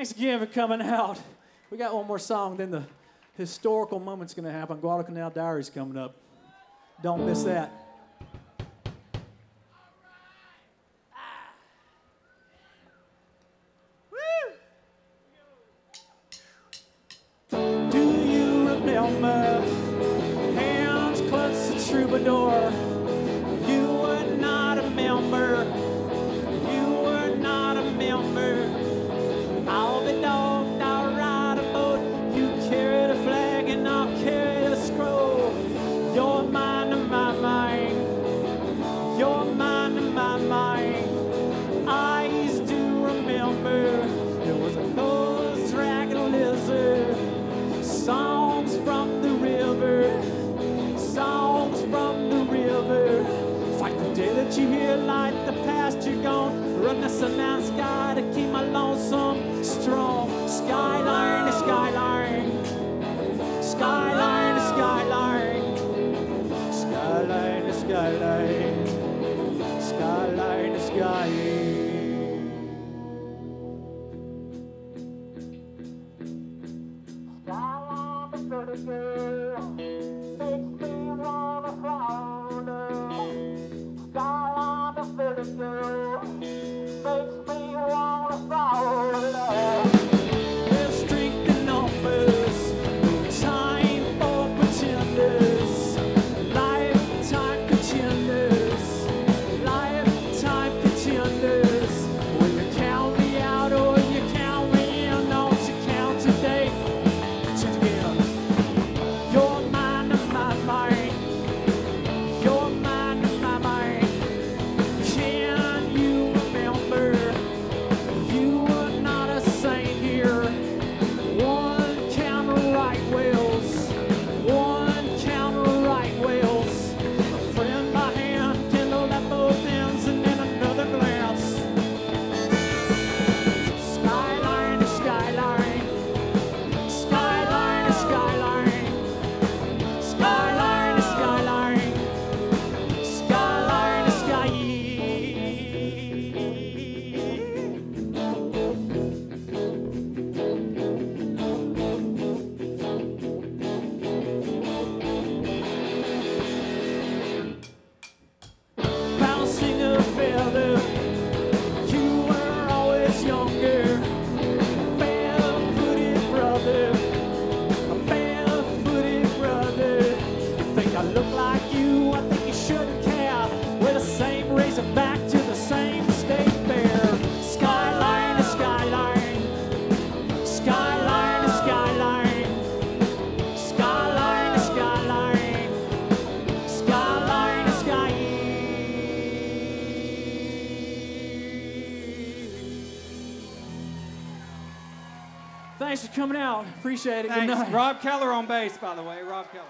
Thanks again for coming out. We got one more song, then the historical moment's going to happen. Guadalcanal Diary's coming up. Don't miss that. ask God to keep my lonesome. Thanks for coming out. Appreciate it. Thanks. Good night. Rob Keller on bass, by the way. Rob Keller.